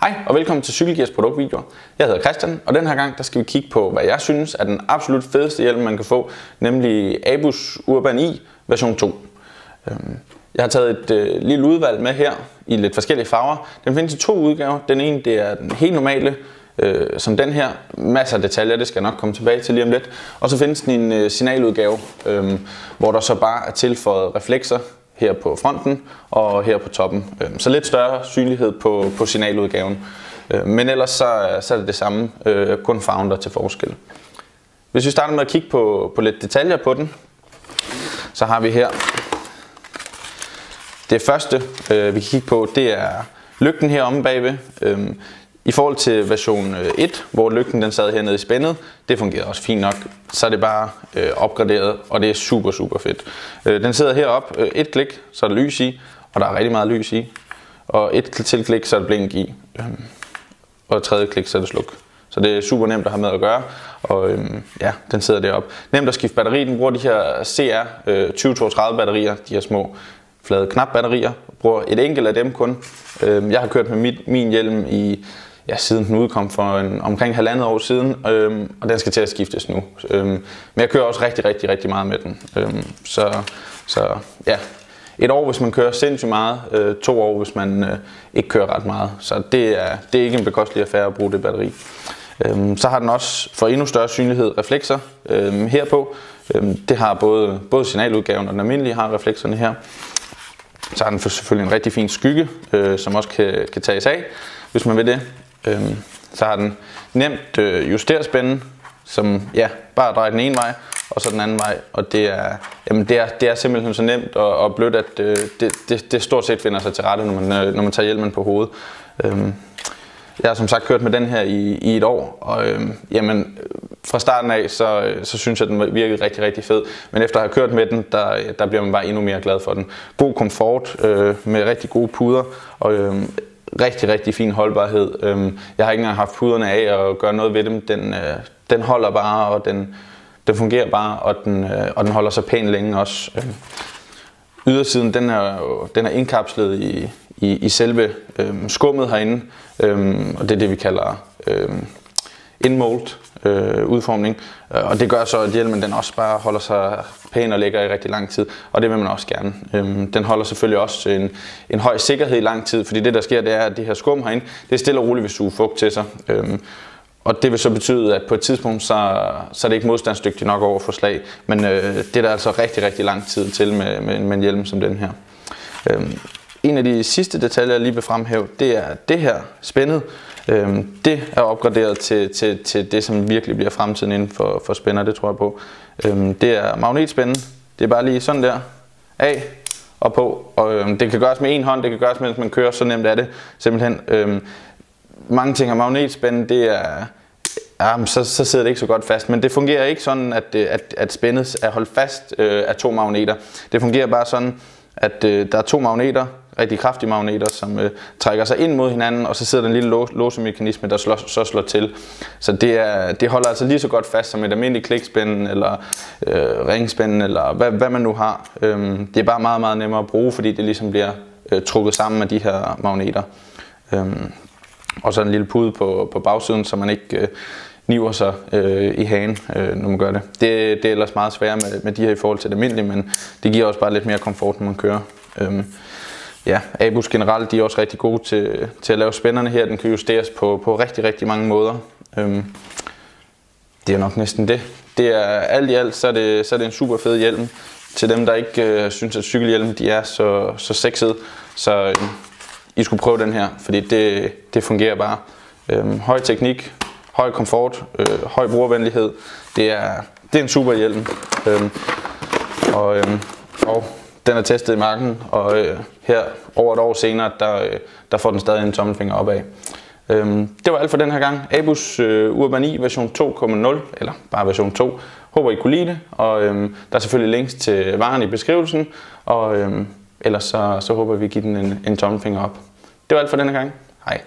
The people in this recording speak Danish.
Hej og velkommen til Cykelgears produktvideoer. Jeg hedder Christian, og den her gang der skal vi kigge på, hvad jeg synes er den absolut fedeste hjelm, man kan få, nemlig Abus Urban i version 2. Øhm, jeg har taget et øh, lille udvalg med her i lidt forskellige farver. Den findes i to udgaver. Den ene det er den helt normale, øh, som den her. Masser af detaljer, det skal jeg nok komme tilbage til lige om lidt. Og så findes den i en øh, signaludgave, øh, hvor der så bare er tilføjet reflekser her på fronten og her på toppen. Øhm, så lidt større synlighed på, på signaludgaven. Øhm, men ellers så, så er det det samme, øh, kun farven der til forskel. Hvis vi starter med at kigge på, på lidt detaljer på den, så har vi her det første, øh, vi kan kigge på, det er lygten her omme bagved. Øhm, i forhold til version øh, 1, hvor lygten den sad hernede i spændet, det fungerede også fint nok. Så er det bare øh, opgraderet, og det er super, super fedt. Øh, den sidder heroppe, øh, et klik, så er der lys i, og der er rigtig meget lys i. Og et til klik, så er der blink i. Øh, og et tredje klik, så er det sluk. Så det er super nemt at have med at gøre, og øhm, ja, den sidder deroppe. Nemt at skifte batteri, den bruger de her CR øh, 2032 batterier, de her små flade knap batterier. Bruger et enkelt af dem kun. Øh, jeg har kørt med mit, min hjelm i ja, siden den udkom for en, omkring halvandet år siden, øhm, og den skal til at skiftes nu. Øhm, men jeg kører også rigtig, rigtig, rigtig meget med den. Øhm, så, så ja, et år, hvis man kører sindssygt meget, øh, to år, hvis man øh, ikke kører ret meget. Så det er, det er ikke en bekostelig affære at bruge det batteri. Øhm, så har den også for endnu større synlighed reflekser øhm, herpå. Øhm, det har både, både signaludgaven og den almindelige har reflekserne her. Så har den selvfølgelig en rigtig fin skygge, øh, som også kan, kan tages af, hvis man vil det. Øhm, så har den nemt øh, justerspænde, som ja, bare drejer den ene vej, og så den anden vej. Og det er, jamen det er, det er simpelthen så nemt og, og blødt, at øh, det, det, det stort set finder sig til rette, når man, øh, når man tager hjelmen på hovedet. Øhm, jeg har som sagt kørt med den her i, i et år, og øhm, jamen, fra starten af, så, øh, så synes jeg, at den virkede rigtig, rigtig fed. Men efter at have kørt med den, der, der bliver man bare endnu mere glad for den. God komfort øh, med rigtig gode puder, og øh, rigtig, rigtig fin holdbarhed. Øhm, jeg har ikke engang haft puderne af og gøre noget ved dem. Den, øh, den holder bare, og den, den fungerer bare, og den, øh, og den holder sig pænt længe også. Øhm, ydersiden, den er, den er indkapslet i, i, i selve øhm, skummet herinde, øhm, og det er det, vi kalder øhm, inmold øh, udformning. Øh, og det gør så, at hjelmen den også bare holder sig pæn og lækker i rigtig lang tid, og det vil man også gerne. Øhm, den holder selvfølgelig også en, en høj sikkerhed i lang tid, fordi det der sker, det er, at det her skum herinde, det er stille og roligt vil suge fugt til sig. Øhm, og det vil så betyde, at på et tidspunkt, så, så er det ikke modstandsdygtigt nok over for slag. Men øh, det er der altså rigtig, rigtig lang tid til med, med, med en hjelm som den her. Øhm, en af de sidste detaljer, jeg lige vil fremhæve, det er det her spændet. Øhm, det er opgraderet til, til, til det, som virkelig bliver fremtiden inden for, for spænder, det tror jeg på. Øhm, det er magnetspænden. Det er bare lige sådan der. Af og på. Og øhm, det kan gøres med en hånd, det kan gøres mens man kører, så nemt er det simpelthen. Øhm, mange ting er magnetspænden, det er Ja, så, så sidder det ikke så godt fast, men det fungerer ikke sådan, at, øh, at, at spændet er holdt fast øh, af to magneter. Det fungerer bare sådan, at øh, der er to magneter, rigtig kraftige magneter, som øh, trækker sig ind mod hinanden, og så sidder der en lille lå- låsemekanisme, der slår, så slår til. Så det, er, det holder altså lige så godt fast som et almindeligt klikspænd, eller øh, ringspænd, eller hvad, hvad man nu har. Øhm, det er bare meget, meget nemmere at bruge, fordi det ligesom bliver øh, trukket sammen med de her magneter. Øhm, og så en lille pude på, på bagsiden, så man ikke øh, niver sig øh, i hagen, øh, når man gør det. det. Det er ellers meget sværere med, med de her i forhold til det almindelige, men det giver også bare lidt mere komfort, når man kører. Øhm, ja, Abus generelt, de er også rigtig gode til, til at lave spænderne her. Den kan justeres på, på rigtig, rigtig mange måder. Øhm, det er nok næsten det. Det er alt i alt, så er det, så er det en super fed hjelm. Til dem, der ikke øh, synes, at cykelhjelme de er så, så sexede, så øh, I skulle prøve den her, fordi det, det fungerer bare. Øhm, høj teknik, høj komfort, øh, høj brugervenlighed. Det er, det er en super hjelm. Øhm, og, øhm, og den er testet i marken, og øh, her over et år senere, der, øh, der får den stadig en tommelfinger opad. Øhm, det var alt for den her gang. Abus øh, Urban i version 2.0, eller bare version 2. Håber I kunne lide det, og øhm, der er selvfølgelig links til varen i beskrivelsen, og øhm, ellers så, så håber vi, at vi giver den en, en tommelfinger op. Det var alt for denne gang. Hej.